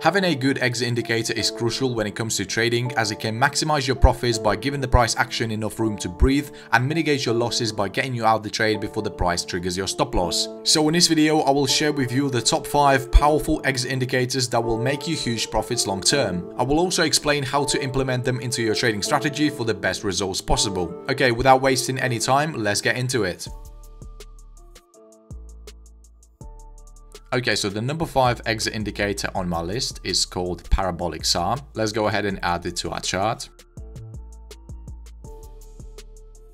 Having a good exit indicator is crucial when it comes to trading as it can maximize your profits by giving the price action enough room to breathe and mitigate your losses by getting you out of the trade before the price triggers your stop loss. So in this video I will share with you the top 5 powerful exit indicators that will make you huge profits long term. I will also explain how to implement them into your trading strategy for the best results possible. Okay, without wasting any time, let's get into it. Okay, so the number 5 exit indicator on my list is called Parabolic SAR. Let's go ahead and add it to our chart.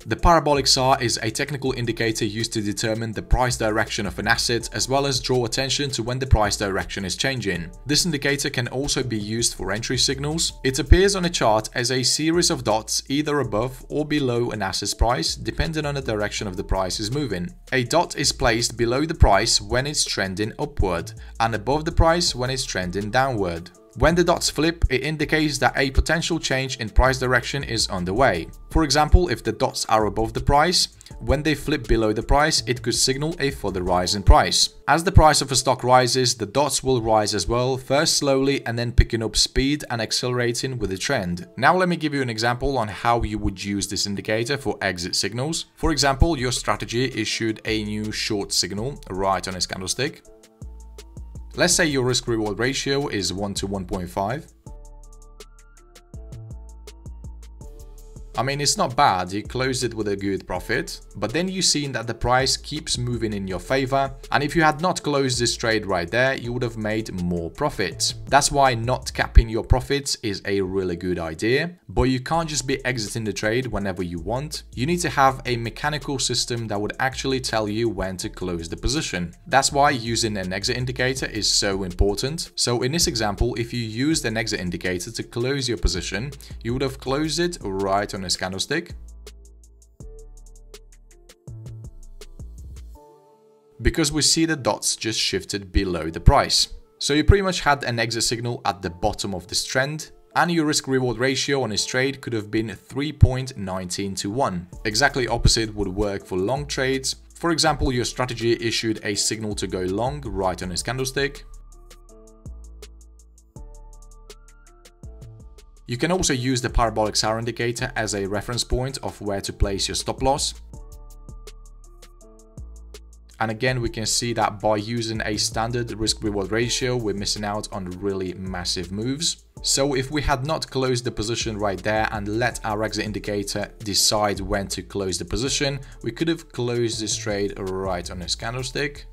The parabolic SAR is a technical indicator used to determine the price direction of an asset as well as draw attention to when the price direction is changing. This indicator can also be used for entry signals. It appears on a chart as a series of dots either above or below an asset's price depending on the direction of the price is moving. A dot is placed below the price when it's trending upward and above the price when it's trending downward. When the dots flip, it indicates that a potential change in price direction is underway. For example, if the dots are above the price, when they flip below the price, it could signal a further rise in price. As the price of a stock rises, the dots will rise as well, first slowly and then picking up speed and accelerating with the trend. Now let me give you an example on how you would use this indicator for exit signals. For example, your strategy issued a new short signal right on its candlestick. Let's say your risk reward ratio is 1 to 1.5 I mean, it's not bad, you closed it with a good profit, but then you seen that the price keeps moving in your favor, and if you had not closed this trade right there, you would have made more profits. That's why not capping your profits is a really good idea, but you can't just be exiting the trade whenever you want. You need to have a mechanical system that would actually tell you when to close the position. That's why using an exit indicator is so important. So in this example, if you used an exit indicator to close your position, you would have closed it right on candlestick. Because we see the dots just shifted below the price. So you pretty much had an exit signal at the bottom of this trend and your risk reward ratio on this trade could have been 3.19 to 1. Exactly opposite would work for long trades. For example, your strategy issued a signal to go long right on this candlestick, You can also use the parabolic SAR indicator as a reference point of where to place your stop loss. And again, we can see that by using a standard risk reward ratio, we're missing out on really massive moves. So if we had not closed the position right there and let our exit indicator decide when to close the position, we could have closed this trade right on this candlestick.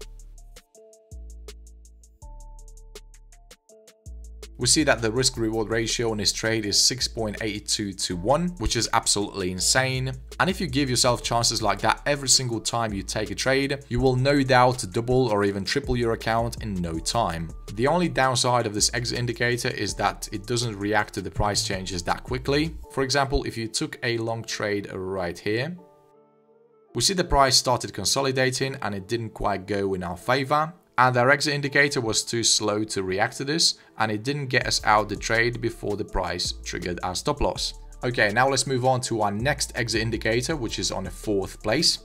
We see that the risk reward ratio on this trade is 6.82 to 1, which is absolutely insane. And if you give yourself chances like that every single time you take a trade, you will no doubt double or even triple your account in no time. The only downside of this exit indicator is that it doesn't react to the price changes that quickly. For example, if you took a long trade right here, we see the price started consolidating and it didn't quite go in our favor and our exit indicator was too slow to react to this and it didn't get us out the trade before the price triggered our stop loss. Okay, now let's move on to our next exit indicator, which is on the fourth place.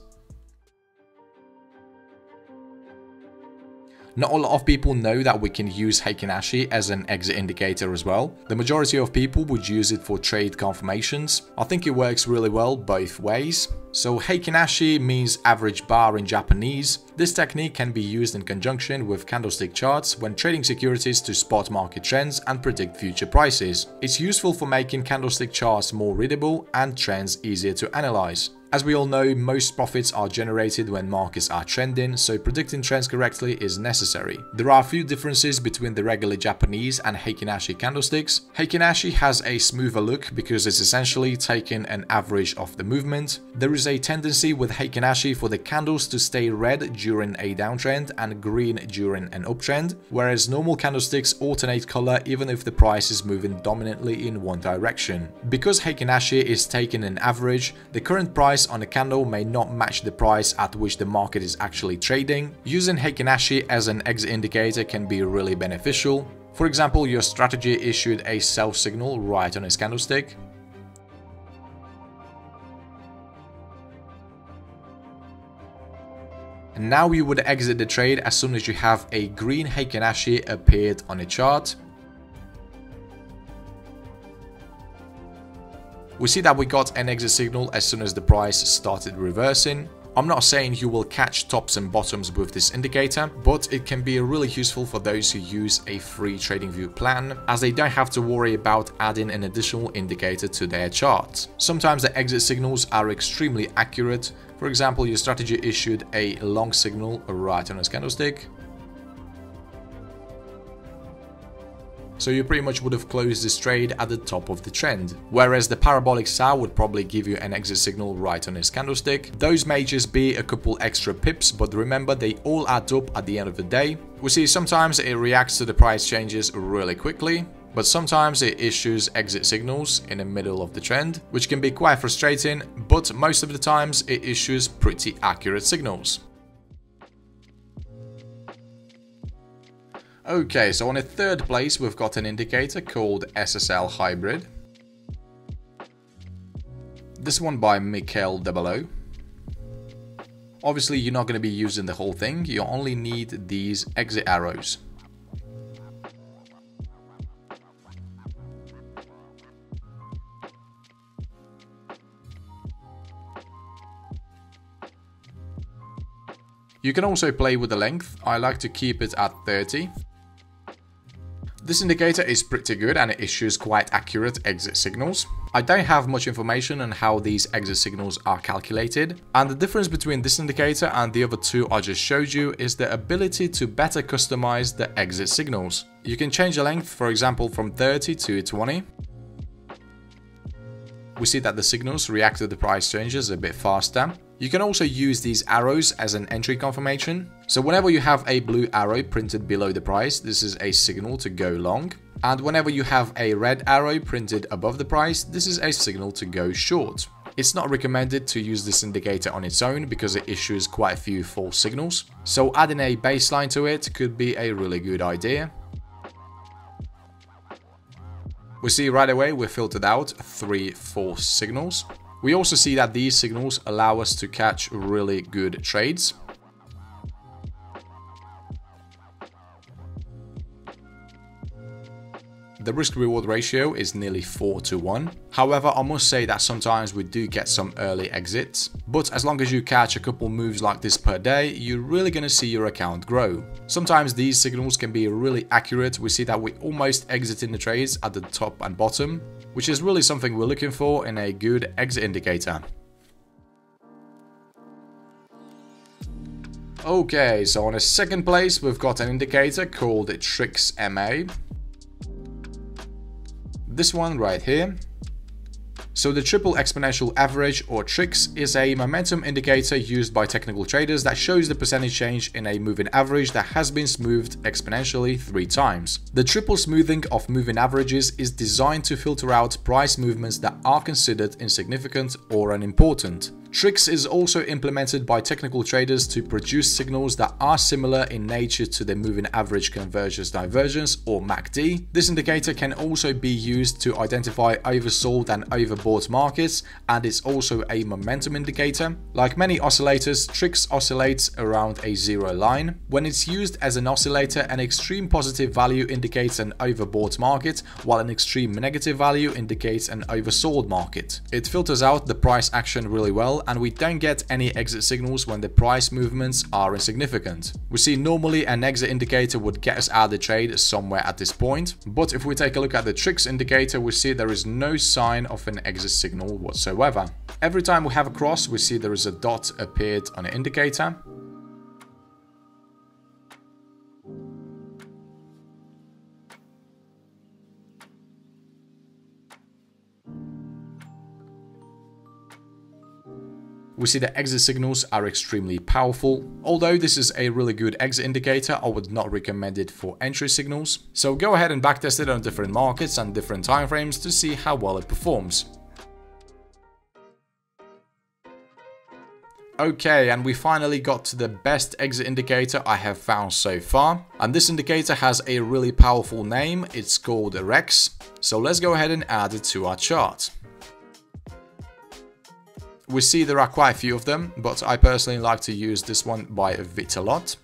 Not a lot of people know that we can use Heikin Ashi as an exit indicator as well. The majority of people would use it for trade confirmations. I think it works really well both ways. So Heikin Ashi means average bar in Japanese. This technique can be used in conjunction with candlestick charts when trading securities to spot market trends and predict future prices. It's useful for making candlestick charts more readable and trends easier to analyze. As we all know, most profits are generated when markets are trending, so predicting trends correctly is necessary. There are a few differences between the regular Japanese and Heikin Ashi candlesticks. Heikin Ashi has a smoother look because it's essentially taking an average of the movement. There is a tendency with Heikin Ashi for the candles to stay red during a downtrend and green during an uptrend, whereas normal candlesticks alternate color even if the price is moving dominantly in one direction. Because Heikin Ashi is taking an average, the current price price on a candle may not match the price at which the market is actually trading. Using Heikin Ashi as an exit indicator can be really beneficial. For example, your strategy issued a sell signal right on its candlestick. And now you would exit the trade as soon as you have a green Heikin Ashi appeared on a chart. We see that we got an exit signal as soon as the price started reversing. I'm not saying you will catch tops and bottoms with this indicator, but it can be really useful for those who use a free TradingView plan, as they don't have to worry about adding an additional indicator to their chart. Sometimes the exit signals are extremely accurate, for example your strategy issued a long signal right on a candlestick, so you pretty much would have closed this trade at the top of the trend. Whereas the parabolic SAR would probably give you an exit signal right on his candlestick. Those may just be a couple extra pips, but remember they all add up at the end of the day. We see sometimes it reacts to the price changes really quickly, but sometimes it issues exit signals in the middle of the trend, which can be quite frustrating, but most of the times it issues pretty accurate signals. Okay, so on a third place we've got an indicator called SSL Hybrid. This one by Mikhail Debelo. Obviously you're not going to be using the whole thing, you only need these exit arrows. You can also play with the length, I like to keep it at 30. This indicator is pretty good and it issues quite accurate exit signals. I don't have much information on how these exit signals are calculated, and the difference between this indicator and the other two I just showed you is the ability to better customize the exit signals. You can change the length, for example, from 30 to 20, we see that the signals react to the price changes a bit faster. You can also use these arrows as an entry confirmation. So whenever you have a blue arrow printed below the price, this is a signal to go long. And whenever you have a red arrow printed above the price, this is a signal to go short. It's not recommended to use this indicator on its own because it issues quite a few false signals. So adding a baseline to it could be a really good idea. We see right away we filtered out three false signals. We also see that these signals allow us to catch really good trades. The risk reward ratio is nearly 4 to 1. However, I must say that sometimes we do get some early exits, but as long as you catch a couple moves like this per day, you're really gonna see your account grow. Sometimes these signals can be really accurate, we see that we almost exit in the trades at the top and bottom, which is really something we're looking for in a good exit indicator. Okay, so on a second place we've got an indicator called Trix MA this one right here. So the triple exponential average or TRIX is a momentum indicator used by technical traders that shows the percentage change in a moving average that has been smoothed exponentially three times. The triple smoothing of moving averages is designed to filter out price movements that are considered insignificant or unimportant. Trix is also implemented by technical traders to produce signals that are similar in nature to the moving average convergence divergence or MACD. This indicator can also be used to identify oversold and overbought markets and it's also a momentum indicator. Like many oscillators, Trix oscillates around a zero line. When it's used as an oscillator, an extreme positive value indicates an overbought market, while an extreme negative value indicates an oversold market. It filters out the price action really well and we don't get any exit signals when the price movements are insignificant. We see normally an exit indicator would get us out of the trade somewhere at this point, but if we take a look at the Trix indicator, we see there is no sign of an exit signal whatsoever. Every time we have a cross, we see there is a dot appeared on an indicator, we see the exit signals are extremely powerful. Although this is a really good exit indicator, I would not recommend it for entry signals. So go ahead and backtest it on different markets and different timeframes to see how well it performs. Okay, and we finally got to the best exit indicator I have found so far. And this indicator has a really powerful name, it's called REX. So let's go ahead and add it to our chart. We see there are quite a few of them, but I personally like to use this one by Vitalot.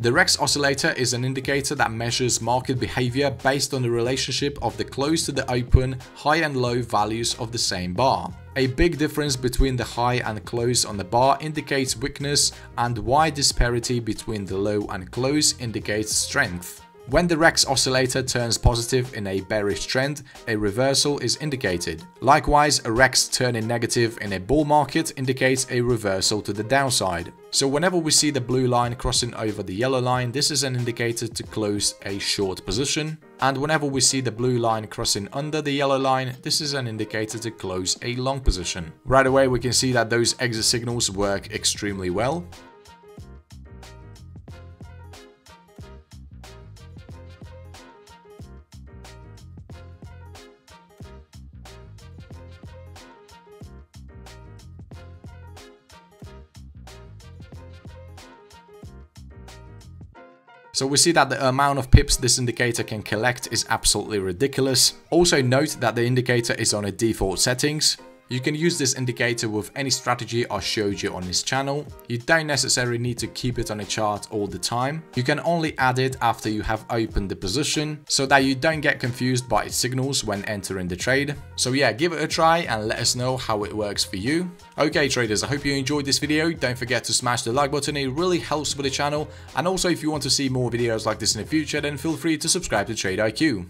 The Rex oscillator is an indicator that measures market behavior based on the relationship of the close to the open, high and low values of the same bar. A big difference between the high and close on the bar indicates weakness and wide disparity between the low and close indicates strength. When the Rex oscillator turns positive in a bearish trend, a reversal is indicated. Likewise, a Rex turning negative in a bull market indicates a reversal to the downside. So whenever we see the blue line crossing over the yellow line, this is an indicator to close a short position. And whenever we see the blue line crossing under the yellow line, this is an indicator to close a long position. Right away, we can see that those exit signals work extremely well. So we see that the amount of pips this indicator can collect is absolutely ridiculous. Also note that the indicator is on a default settings. You can use this indicator with any strategy I showed you on this channel. You don't necessarily need to keep it on a chart all the time. You can only add it after you have opened the position so that you don't get confused by its signals when entering the trade. So yeah, give it a try and let us know how it works for you. Okay traders, I hope you enjoyed this video. Don't forget to smash the like button, it really helps with the channel. And also if you want to see more videos like this in the future, then feel free to subscribe to Trade IQ.